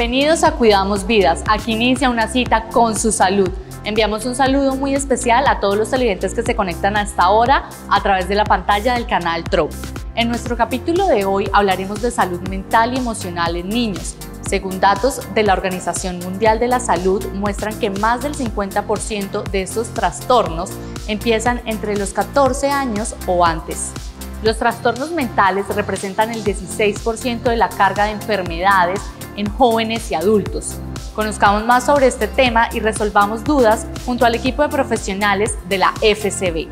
Bienvenidos a Cuidamos Vidas. Aquí inicia una cita con su salud. Enviamos un saludo muy especial a todos los televidentes que se conectan a esta hora a través de la pantalla del canal TRO. En nuestro capítulo de hoy hablaremos de salud mental y emocional en niños. Según datos de la Organización Mundial de la Salud, muestran que más del 50% de estos trastornos empiezan entre los 14 años o antes. Los trastornos mentales representan el 16% de la carga de enfermedades en jóvenes y adultos. Conozcamos más sobre este tema y resolvamos dudas junto al equipo de profesionales de la FCB.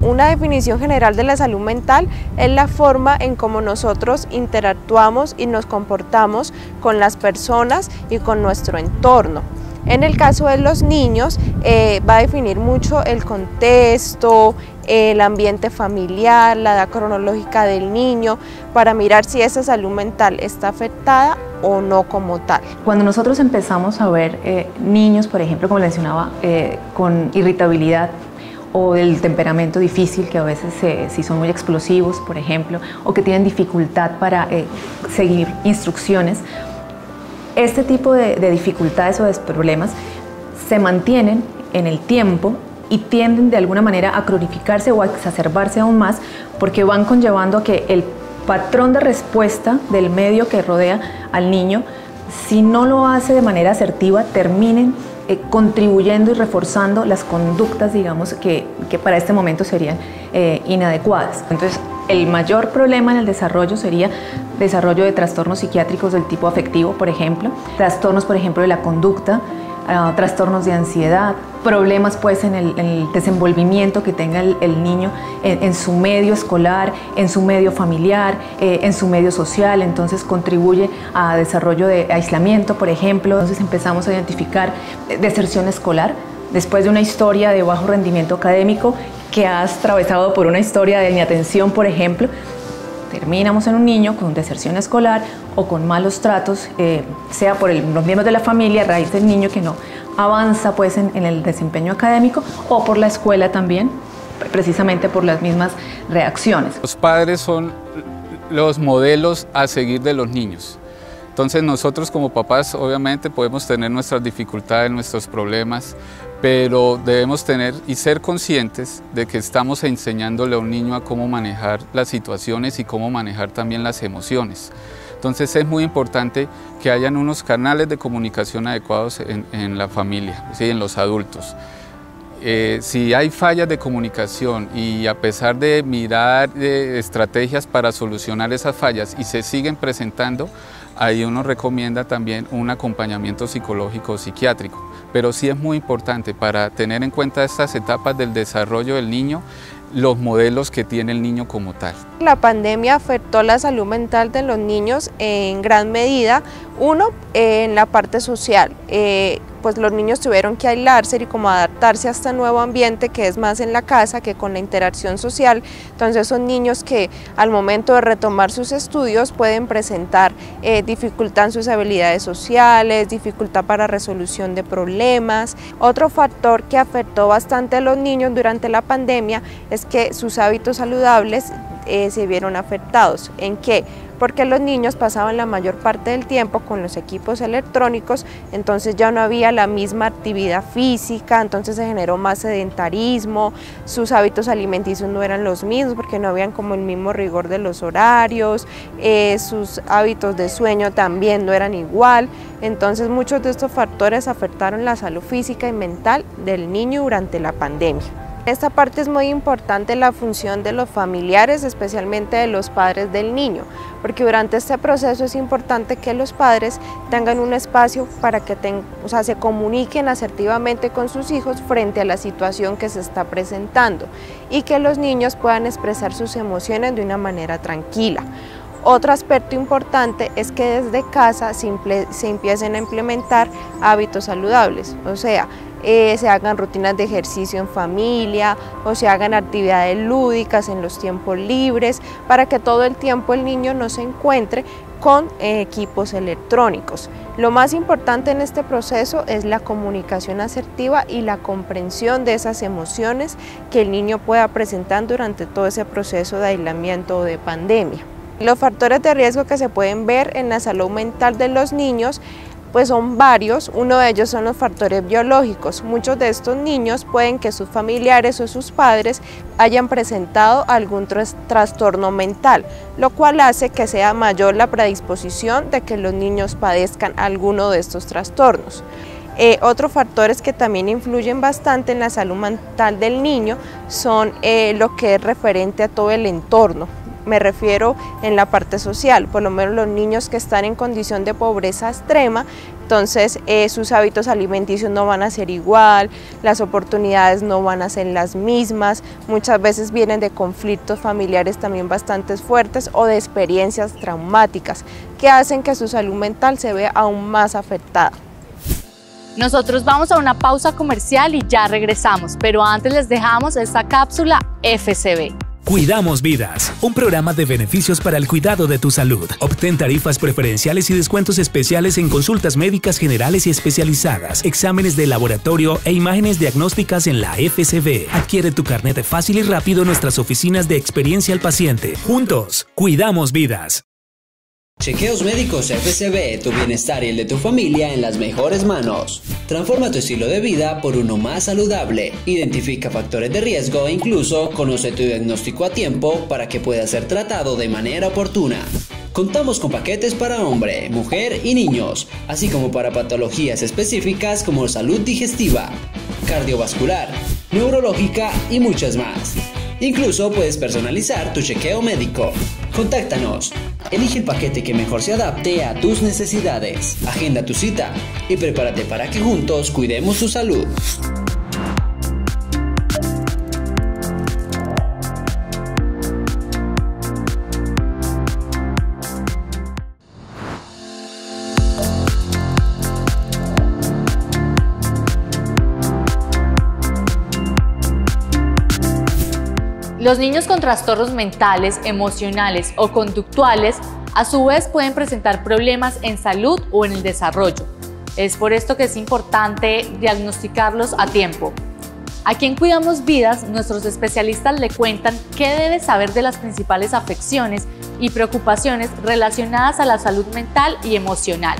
Una definición general de la salud mental es la forma en cómo nosotros interactuamos y nos comportamos con las personas y con nuestro entorno. En el caso de los niños eh, va a definir mucho el contexto, el ambiente familiar, la edad cronológica del niño, para mirar si esa salud mental está afectada o no como tal. Cuando nosotros empezamos a ver eh, niños, por ejemplo, como mencionaba, eh, con irritabilidad o el temperamento difícil, que a veces si son muy explosivos, por ejemplo, o que tienen dificultad para seguir instrucciones, este tipo de, dificultades o de problemas se mantienen en el tiempo y tienden de alguna manera a cronificarse o a exacerbarse aún más porque van conllevando a que el patrón de respuesta del medio que rodea al niño, si no lo hace de manera asertiva, terminen eh, contribuyendo y reforzando las conductas, digamos, que, para este momento serían eh, inadecuadas. Entonces, el mayor problema en el desarrollo sería desarrollo de trastornos psiquiátricos del tipo afectivo, por ejemplo, trastornos, por ejemplo, de la conducta, ah, trastornos de ansiedad, problemas pues en el, desenvolvimiento que tenga el, niño en, su medio escolar, en su medio familiar, eh, en su medio social, entonces contribuye a desarrollo de aislamiento, por ejemplo, entonces empezamos a identificar deserción escolar, después de una historia de bajo rendimiento académico que has atravesado por una historia de inatención, por ejemplo, terminamos en un niño con deserción escolar o con malos tratos, eh, sea por los miembros de la familia a raíz del niño que no avanza pues en el desempeño académico o por la escuela también, precisamente por las mismas reacciones. Los padres son los modelos a seguir de los niños. Entonces nosotros como papás obviamente podemos tener nuestras dificultades, nuestros problemas, pero debemos tener y ser conscientes de que estamos enseñándole a un niño a cómo manejar las situaciones y cómo manejar también las emociones. Entonces es muy importante que hayan unos canales de comunicación adecuados en, la familia, ¿sí? en los adultos. Eh, si hay fallas de comunicación y a pesar de mirar eh, estrategias para solucionar esas fallas y se siguen presentando, ahí uno recomienda también un acompañamiento psicológico psiquiátrico. Pero sí es muy importante para tener en cuenta estas etapas del desarrollo del niño, los modelos que tiene el niño como tal. La pandemia afectó la salud mental de los niños en gran medida, uno en la parte social, eh, pues los niños tuvieron que aislarse y como adaptarse a este nuevo ambiente que es más en la casa que con la interacción social, entonces son niños que al momento de retomar sus estudios pueden presentar eh, dificultad en sus habilidades sociales, dificultad para resolución de problemas. Otro factor que afectó bastante a los niños durante la pandemia es que sus hábitos saludables eh, se vieron afectados. ¿En qué? Porque los niños pasaban la mayor parte del tiempo con los equipos electrónicos, entonces ya no había la misma actividad física, entonces se generó más sedentarismo, sus hábitos alimenticios no eran los mismos porque no habían como el mismo rigor de los horarios, eh, sus hábitos de sueño también no eran igual, entonces muchos de estos factores afectaron la salud física y mental del niño durante la pandemia. Esta parte es muy importante la función de los familiares, especialmente de los padres del niño, porque durante este proceso es importante que los padres tengan un espacio para que se comuniquen asertivamente con sus hijos frente a la situación que se está presentando y que los niños puedan expresar sus emociones de una manera tranquila. Otro aspecto importante es que desde casa se, se empiecen a implementar hábitos saludables, o sea, eh, se hagan rutinas de ejercicio en familia o se hagan actividades lúdicas en los tiempos libres para que todo el tiempo el niño no se encuentre con eh, equipos electrónicos. Lo más importante en este proceso es la comunicación asertiva y la comprensión de esas emociones que el niño pueda presentar durante todo ese proceso de aislamiento o de pandemia. Los factores de riesgo que se pueden ver en la salud mental de los niños Pues son varios, uno de ellos son los factores biológicos. Muchos de estos niños pueden que sus familiares o sus padres hayan presentado algún trastorno mental, lo cual hace que sea mayor la predisposición de que los niños padezcan alguno de estos trastornos. Eh, otros factores que también influyen bastante en la salud mental del niño son eh, lo que es referente a todo el entorno, me refiero en la parte social, por lo menos los niños que están en condición de pobreza extrema, entonces eh, sus hábitos alimenticios no van a ser igual, las oportunidades no van a ser las mismas, muchas veces vienen de conflictos familiares también bastante fuertes o de experiencias traumáticas que hacen que su salud mental se vea aún más afectada. Nosotros vamos a una pausa comercial y ya regresamos, pero antes les dejamos esta cápsula FCB. Cuidamos Vidas, un programa de beneficios para el cuidado de tu salud. Obtén tarifas preferenciales y descuentos especiales en consultas médicas generales y especializadas, exámenes de laboratorio e imágenes diagnósticas en la FCB. Adquiere tu carnet fácil y rápido en nuestras oficinas de experiencia al paciente. Juntos, cuidamos vidas. Chequeos médicos FCB, tu bienestar y el de tu familia en las mejores manos. Transforma tu estilo de vida por uno más saludable. Identifica factores de riesgo e incluso conoce tu diagnóstico a tiempo para que pueda ser tratado de manera oportuna. Contamos con paquetes para hombre, mujer y niños, así como para patologías específicas como salud digestiva, cardiovascular, neurológica y muchas más. Incluso puedes personalizar tu chequeo médico. Contáctanos. Elige el paquete que mejor se adapte a tus necesidades. Agenda tu cita y prepárate para que juntos cuidemos tu salud. Los niños con trastornos mentales, emocionales o conductuales a su vez pueden presentar problemas en salud o en el desarrollo. Es por esto que es importante diagnosticarlos a tiempo. Aquí en Cuidamos Vidas, nuestros especialistas le cuentan qué debe saber de las principales afecciones y preocupaciones relacionadas a la salud mental y emocional.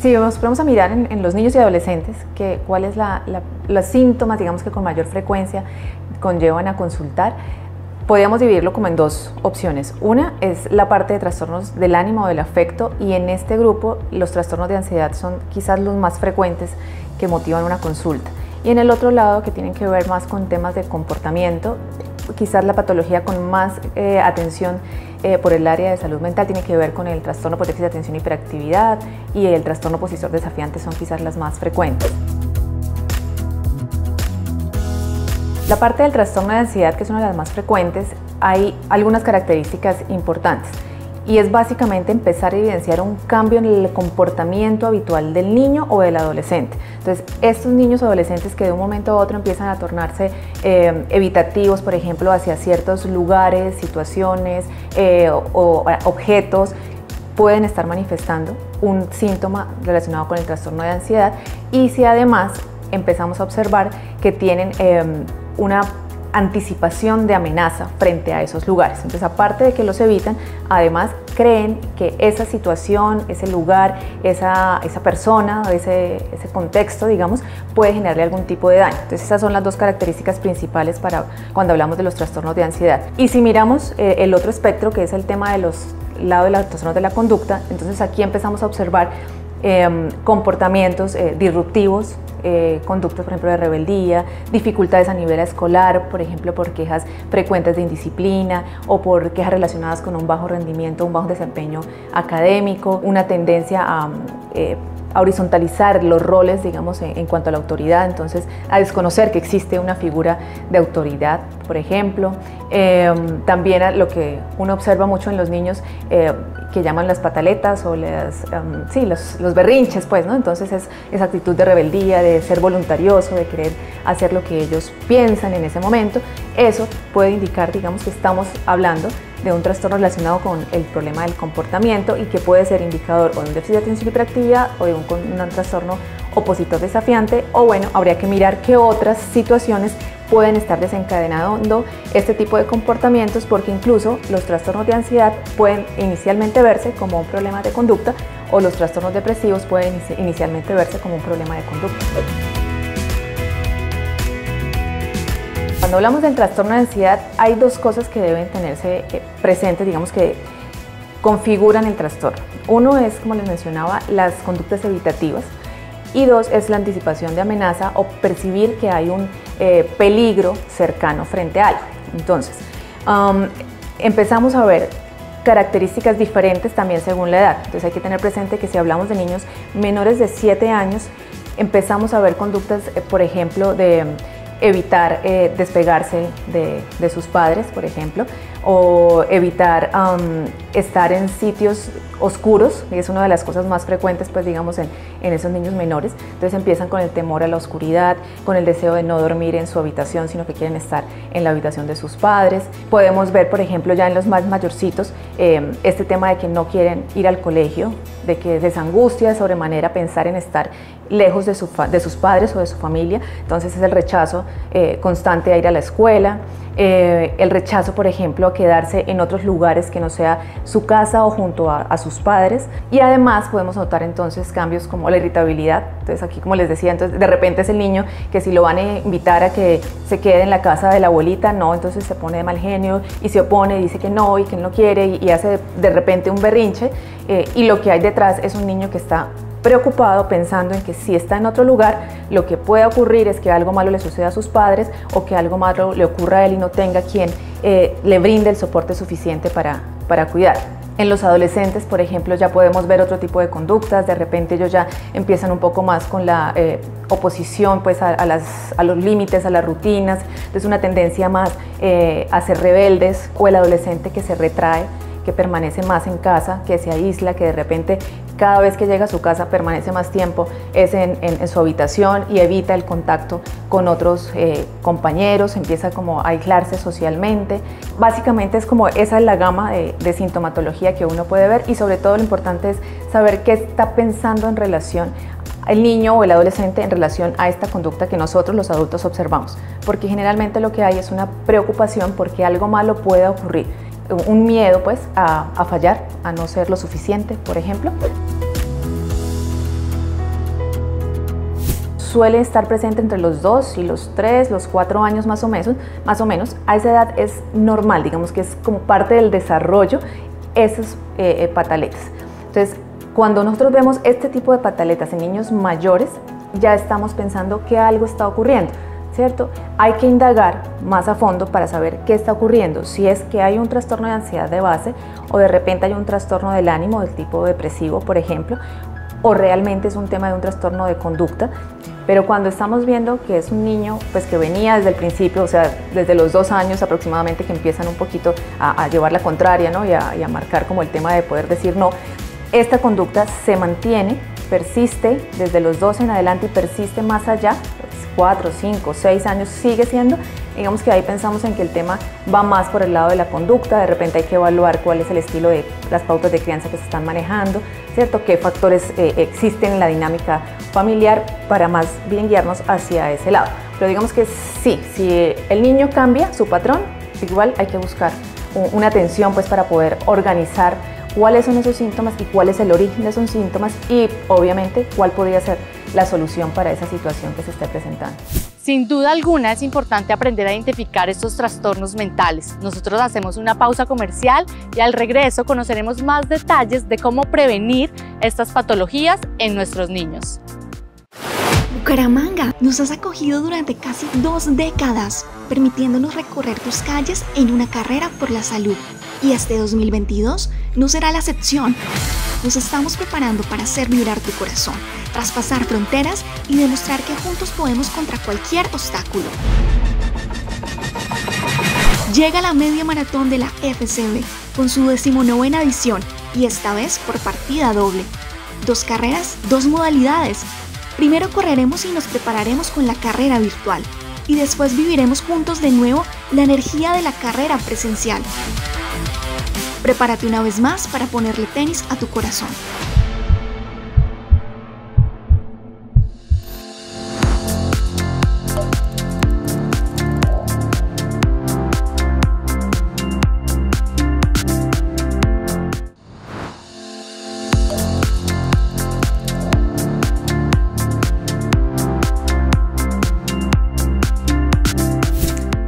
Si nos ponemos a mirar en, los niños y adolescentes, que, cuál es la, los síntomas, digamos que con mayor frecuencia conllevan a consultar, podríamos dividirlo como en dos opciones. Una es la parte de trastornos del ánimo o del afecto y en este grupo los trastornos de ansiedad son quizás los más frecuentes que motivan una consulta. Y en el otro lado, que tienen que ver más con temas de comportamiento, quizás la patología con más eh, atención eh, por el área de salud mental tiene que ver con el trastorno por déficit de atención y hiperactividad y el trastorno opositor desafiante son quizás las más frecuentes. La parte del trastorno de ansiedad, que es una de las más frecuentes, hay algunas características importantes y es básicamente empezar a evidenciar un cambio en el comportamiento habitual del niño o del adolescente. Entonces, estos niños o adolescentes que de un momento a otro empiezan a tornarse eh, evitativos, por ejemplo, hacia ciertos lugares, situaciones eh, o, objetos, pueden estar manifestando un síntoma relacionado con el trastorno de ansiedad y si además empezamos a observar que tienen em, una anticipación de amenaza frente a esos lugares. Entonces, aparte de que los evitan, además creen que esa situación, ese lugar, esa, esa persona, ese, ese contexto, digamos, puede generarle algún tipo de daño. Entonces, esas son las dos características principales para cuando hablamos de los trastornos de ansiedad. Y si miramos eh, el otro espectro, que es el tema de los lados de los trastornos de la conducta, entonces aquí empezamos a observar em, comportamientos eh, disruptivos eh, conductas, por ejemplo, de rebeldía, dificultades a nivel escolar, por ejemplo, por quejas frecuentes de indisciplina o por quejas relacionadas con un bajo rendimiento, un bajo desempeño académico, una tendencia a eh, a horizontalizar los roles, digamos, en, cuanto a la autoridad, entonces a desconocer que existe una figura de autoridad, por ejemplo. Em, también lo que uno observa mucho en los niños eh, que llaman las pataletas o las, em, sí, los, berrinches, pues, ¿no? Entonces es esa actitud de rebeldía, de ser voluntarioso, de querer hacer lo que ellos piensan en ese momento. Eso puede indicar, digamos, que estamos hablando de un trastorno relacionado con el problema del comportamiento y que puede ser indicador o de un déficit de atención y hiperactividad o de un, un trastorno opositor desafiante o bueno, habría que mirar qué otras situaciones pueden estar desencadenando este tipo de comportamientos porque incluso los trastornos de ansiedad pueden inicialmente verse como un problema de conducta o los trastornos depresivos pueden inicialmente verse como un problema de conducta. Cuando hablamos del trastorno de ansiedad, hay dos cosas que deben tenerse eh, presentes, digamos que configuran el trastorno. Uno es, como les mencionaba, las conductas evitativas y dos es la anticipación de amenaza o percibir que hay un eh, peligro cercano frente a algo. Entonces, empezamos a ver características diferentes también según la edad. Entonces hay que tener presente que si hablamos de niños menores de 7 años, empezamos a ver conductas, eh, por ejemplo, de evitar eh, despegarse de, sus padres, por ejemplo, o evitar estar en sitios oscuros, y es una de las cosas más frecuentes, pues digamos, en, en, esos niños menores. Entonces empiezan con el temor a la oscuridad, con el deseo de no dormir en su habitación, sino que quieren estar en la habitación de sus padres. Podemos ver, por ejemplo, ya en los más mayorcitos, em, este tema de que no quieren ir al colegio, de que les angustia sobremanera pensar en estar lejos de, de sus padres o de su familia. Entonces es el rechazo eh, constante a ir a la escuela. Eh, el rechazo, por ejemplo, a quedarse en otros lugares que no sea su casa o junto a, sus padres. Y además podemos notar entonces cambios como la irritabilidad. Entonces aquí, como les decía, entonces de repente es el niño que si lo van a invitar a que se quede en la casa de la abuelita, no, entonces se pone de mal genio y se opone, dice que no y que no quiere y, hace de, repente un berrinche. Eh, y lo que hay detrás es un niño que está preocupado pensando en que si está en otro lugar, lo que puede ocurrir es que algo malo le suceda a sus padres o que algo malo le ocurra a él y no tenga quien eh, le brinde el soporte suficiente para, para cuidar. En los adolescentes, por ejemplo, ya podemos ver otro tipo de conductas, de repente ellos ya empiezan un poco más con la eh, oposición pues, a, las, a, los límites, a las rutinas, es una tendencia más eh, a ser rebeldes o el adolescente que se retrae que permanece más en casa, que se aísla, que de repente cada vez que llega a su casa permanece más tiempo es en, su habitación y evita el contacto con otros eh, compañeros, empieza como a aislarse socialmente. Básicamente es como esa es la gama de, de sintomatología que uno puede ver y sobre todo lo importante es saber qué está pensando en relación el niño o el adolescente en relación a esta conducta que nosotros los adultos observamos, porque generalmente lo que hay es una preocupación porque algo malo pueda ocurrir un miedo pues a, fallar, a no ser lo suficiente, por ejemplo. Suele estar presente entre los 2 y los 3, los 4 años más o menos, más o menos. A esa edad es normal, digamos que es como parte del desarrollo esas eh, eh, pataletas. Entonces, cuando nosotros vemos este tipo de pataletas en niños mayores, ya estamos pensando que algo está ocurriendo. ¿cierto? Hay que indagar más a fondo para saber qué está ocurriendo, si es que hay un trastorno de ansiedad de base o de repente hay un trastorno del ánimo del tipo depresivo, por ejemplo, o realmente es un tema de un trastorno de conducta. Pero cuando estamos viendo que es un niño pues que venía desde el principio, o sea, desde los dos años aproximadamente que empiezan un poquito a, llevar la contraria ¿no? y, a, y a marcar como el tema de poder decir no, esta conducta se mantiene, persiste desde los dos en adelante y persiste más allá, 4, 5, 6 años sigue siendo, digamos que ahí pensamos en que el tema va más por el lado de la conducta, de repente hay que evaluar cuál es el estilo de las pautas de crianza que se están manejando, ¿cierto? ¿Qué factores eh, existen en la dinámica familiar para más bien guiarnos hacia ese lado? Pero digamos que sí, si el niño cambia su patrón, igual hay que buscar una atención pues para poder organizar cuáles son esos síntomas y cuál es el origen de esos síntomas y obviamente cuál podría ser la solución para esa situación que se esté presentando. Sin duda alguna es importante aprender a identificar estos trastornos mentales. Nosotros hacemos una pausa comercial y al regreso conoceremos más detalles de cómo prevenir estas patologías en nuestros niños. Bucaramanga nos has acogido durante casi dos décadas, permitiéndonos recorrer tus calles en una carrera por la salud. Y este 2022 no será la excepción. Nos estamos preparando para hacer vibrar tu corazón, traspasar fronteras y demostrar que juntos podemos contra cualquier obstáculo. Llega la media maratón de la FCB con su decimonovena edición y esta vez por partida doble. Dos carreras, dos modalidades. Primero correremos y nos prepararemos con la carrera virtual y después viviremos juntos de nuevo la energía de la carrera presencial. Prepárate una vez más para ponerle tenis a tu corazón.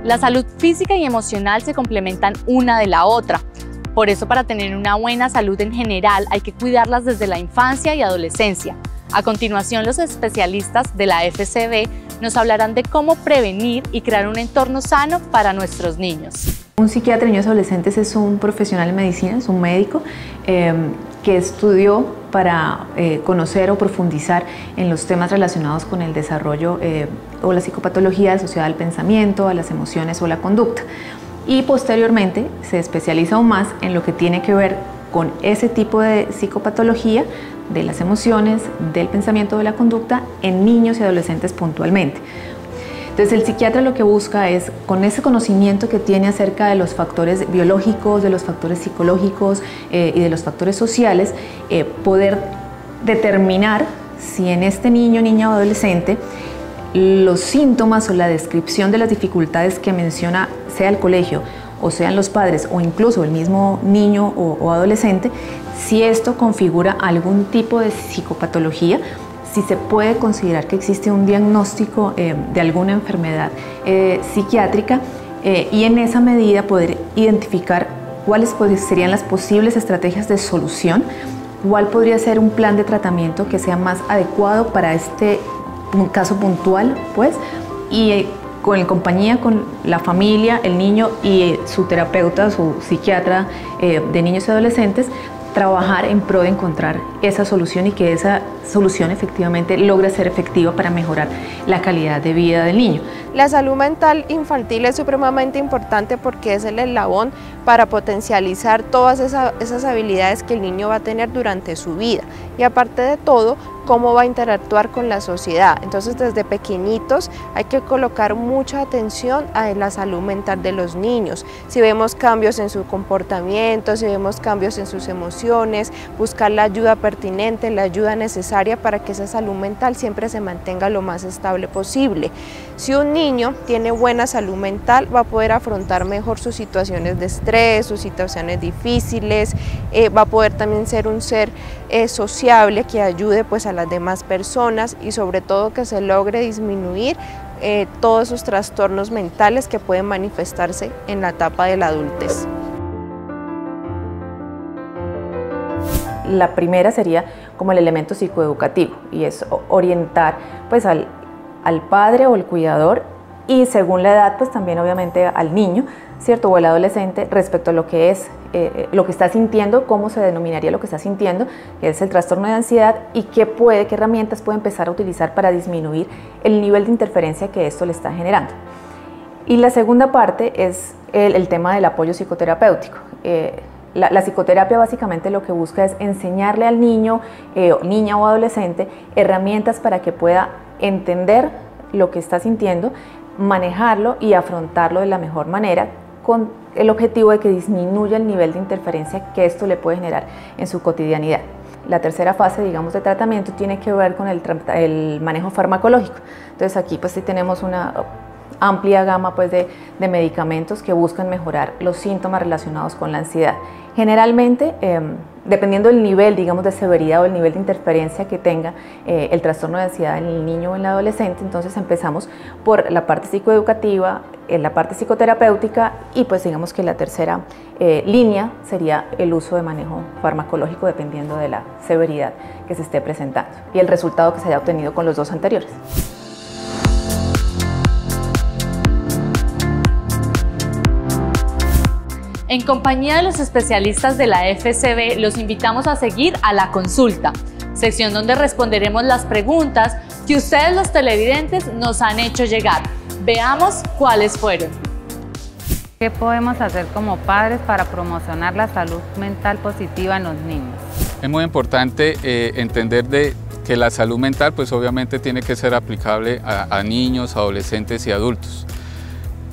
La salud física y emocional se complementan una de la otra. Por eso para tener una buena salud en general hay que cuidarlas desde la infancia y adolescencia. A continuación, los especialistas de la FCB nos hablarán de cómo prevenir y crear un entorno sano para nuestros niños. Un psiquiatra de niños adolescentes es un profesional de medicina, es un médico eh, que estudió para eh, conocer o profundizar en los temas relacionados con el desarrollo eh, o la psicopatología asociada al pensamiento, a las emociones o la conducta. Y posteriormente se especializa aún más en lo que tiene que ver con ese tipo de psicopatología de las emociones, del pensamiento, de la conducta en niños y adolescentes puntualmente. Entonces el psiquiatra lo que busca es, con ese conocimiento que tiene acerca de los factores biológicos, de los factores psicológicos eh, y de los factores sociales, eh, poder determinar si en este niño, niña o adolescente los síntomas o la descripción de las dificultades que menciona, sea el colegio o sean los padres o incluso el mismo niño o adolescente, si esto configura algún tipo de psicopatología si se puede considerar que existe un diagnóstico eh, de alguna enfermedad eh, psiquiátrica eh, y en esa medida poder identificar cuáles serían las posibles estrategias de solución, cuál podría ser un plan de tratamiento que sea más adecuado para este caso puntual, pues, y con compañía con la familia, el niño y su terapeuta, su psiquiatra de niños y adolescentes, trabajar en pro de encontrar esa solución y que esa solución efectivamente logre ser efectiva para mejorar la calidad de vida del niño. La salud mental infantil es supremamente importante porque es el eslabón para potencializar todas esas habilidades que el niño va a tener durante su vida y aparte de todo, cómo va a interactuar con la sociedad. Entonces desde pequeñitos hay que colocar mucha atención a la salud mental de los niños. Si vemos cambios en su comportamiento, si vemos cambios en sus emociones, buscar la ayuda pertinente, la ayuda necesaria para que esa salud mental siempre se mantenga lo más estable posible. Si un niño tiene buena salud mental va a poder afrontar mejor sus situaciones de estrés, sus situaciones difíciles, eh, va a poder también ser un ser eh, sociable que ayude pues a las demás personas y sobre todo que se logre disminuir eh, todos esos trastornos mentales que pueden manifestarse en la etapa de la adultez. La primera sería como el elemento psicoeducativo y es orientar pues al, al padre o el cuidador y según la edad pues también obviamente al niño, ¿cierto? O al adolescente respecto a lo que es eh, eh, lo que está sintiendo, cómo se denominaría lo que está sintiendo, que es el trastorno de ansiedad y qué puede, qué herramientas puede empezar a utilizar para disminuir el nivel de interferencia que esto le está generando. Y la segunda parte es el, tema del apoyo psicoterapéutico. Eh, la, psicoterapia básicamente lo que busca es enseñarle al niño, niña o adolescente herramientas para que pueda entender lo que está sintiendo, manejarlo y afrontarlo de la mejor manera con el objetivo de que disminuya el nivel de interferencia que esto le puede generar en su cotidianidad. La tercera fase, digamos, de tratamiento tiene que ver con el, manejo farmacológico. Entonces aquí pues sí tenemos una amplia gama pues, de, medicamentos que buscan mejorar los síntomas relacionados con la ansiedad. Generalmente, em, dependiendo del nivel, digamos, de severidad o el nivel de interferencia que tenga eh, el trastorno de ansiedad en el niño o en el adolescente, entonces empezamos por la parte psicoeducativa, en la parte psicoterapéutica y pues digamos que la tercera eh, línea sería el uso de manejo farmacológico dependiendo de la severidad que se esté presentando y el resultado que se haya obtenido con los dos anteriores. En compañía de los especialistas de la FCB, los invitamos a seguir a la consulta, sección donde responderemos las preguntas que ustedes los televidentes nos han hecho llegar. Veamos cuáles fueron. ¿Qué podemos hacer como padres para promocionar la salud mental positiva en los niños? Es muy importante eh, entender de que la salud mental pues obviamente tiene que ser aplicable a niños, adolescentes y adultos.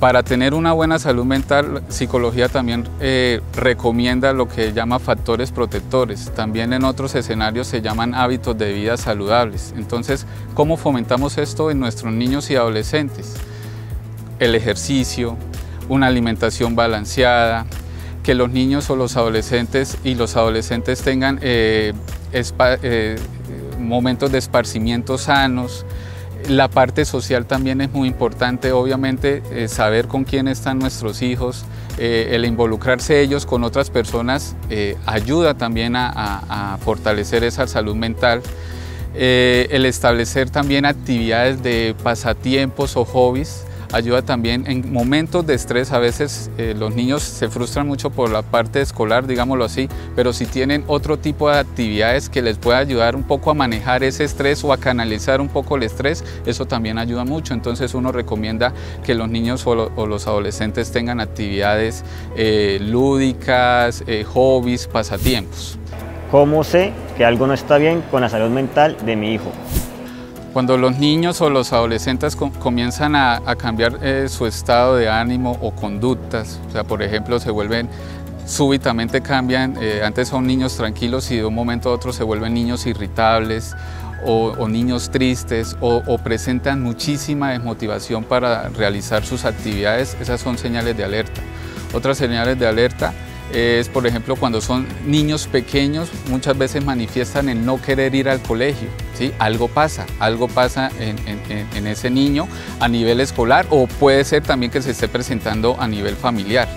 Para tener una buena salud mental, psicología también eh, recomienda lo que llama factores protectores. También en otros escenarios se llaman hábitos de vida saludables. Entonces, ¿cómo fomentamos esto en nuestros niños y adolescentes? El ejercicio, una alimentación balanceada, que los niños o los adolescentes y los adolescentes tengan eh, eh, momentos de esparcimiento sanos, La parte social también es muy importante, obviamente eh, saber con quién están nuestros hijos, eh, el involucrarse ellos con otras personas eh, ayuda también a, fortalecer esa salud mental. el establecer también actividades de pasatiempos o hobbies ayuda también en momentos de estrés. A veces eh, los niños se frustran mucho por la parte escolar, digámoslo así, pero si tienen otro tipo de actividades que les pueda ayudar un poco a manejar ese estrés o a canalizar un poco el estrés, eso también ayuda mucho. Entonces uno recomienda que los niños o, los adolescentes tengan actividades eh, lúdicas, eh, hobbies, pasatiempos. ¿Cómo sé que algo no está bien con la salud mental de mi hijo? Cuando los niños o los adolescentes comienzan a, cambiar eh, su estado de ánimo o conductas, o sea, por ejemplo, se vuelven súbitamente cambian, eh, antes son niños tranquilos y de un momento a otro se vuelven niños irritables o, niños tristes o, o, presentan muchísima desmotivación para realizar sus actividades, esas son señales de alerta. Otras señales de alerta es, por ejemplo, cuando son niños pequeños, muchas veces manifiestan el no querer ir al colegio. Algo pasa, algo pasa en, ese niño a nivel escolar o puede ser también que se esté presentando a nivel familiar.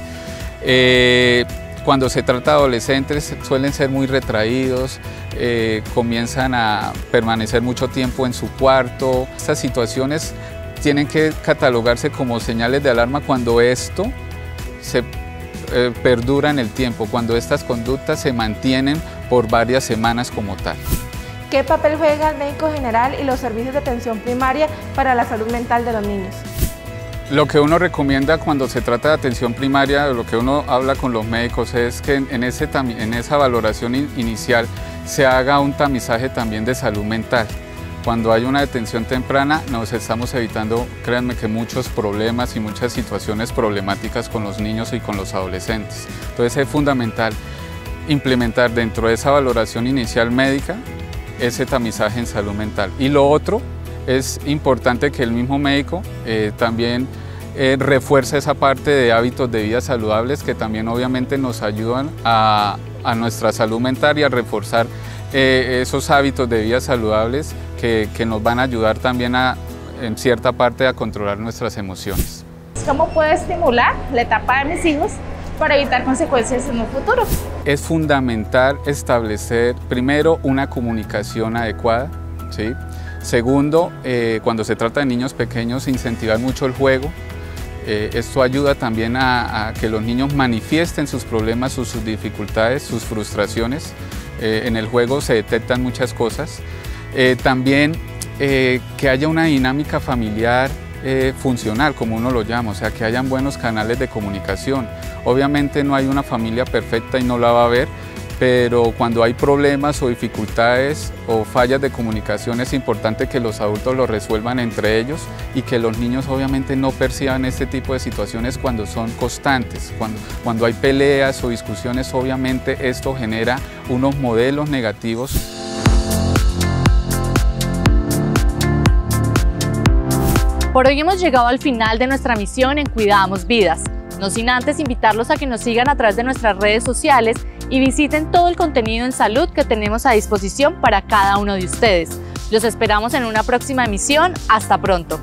Eh, cuando se trata de adolescentes suelen ser muy retraídos, eh, comienzan a permanecer mucho tiempo en su cuarto. Estas situaciones tienen que catalogarse como señales de alarma cuando esto se eh, perdura en el tiempo, cuando estas conductas se mantienen por varias semanas como tal. ¿Qué papel juega el médico general y los servicios de atención primaria para la salud mental de los niños? Lo que uno recomienda cuando se trata de atención primaria, lo que uno habla con los médicos es que en, ese, en esa valoración inicial se haga un tamizaje también de salud mental. Cuando hay una detención temprana nos estamos evitando, créanme que muchos problemas y muchas situaciones problemáticas con los niños y con los adolescentes. Entonces es fundamental implementar dentro de esa valoración inicial médica ese tamizaje en salud mental. Y lo otro es importante que el mismo médico eh, también eh, refuerce esa parte de hábitos de vida saludables que también obviamente nos ayudan a, nuestra salud mental y a reforzar eh, esos hábitos de vida saludables que, nos van a ayudar también a, en cierta parte a controlar nuestras emociones. ¿Cómo puedo estimular la etapa de mis hijos para evitar consecuencias en un futuro? Es fundamental establecer primero una comunicación adecuada, ¿sí? Segundo, eh, cuando se trata de niños pequeños, incentivar mucho el juego. Eh, esto ayuda también a, que los niños manifiesten sus problemas, sus, dificultades, sus frustraciones. Eh, en el juego se detectan muchas cosas. También que haya una dinámica familiar eh, funcional, como uno lo llama, o sea, que hayan buenos canales de comunicación. Obviamente no hay una familia perfecta y no la va a haber, pero cuando hay problemas o dificultades o fallas de comunicación es importante que los adultos lo resuelvan entre ellos y que los niños obviamente no perciban este tipo de situaciones cuando son constantes. Cuando, cuando hay peleas o discusiones, obviamente esto genera unos modelos negativos Por hoy hemos llegado al final de nuestra misión en Cuidamos Vidas. No sin antes invitarlos a que nos sigan a través de nuestras redes sociales y visiten todo el contenido en salud que tenemos a disposición para cada uno de ustedes. Los esperamos en una próxima emisión. Hasta pronto.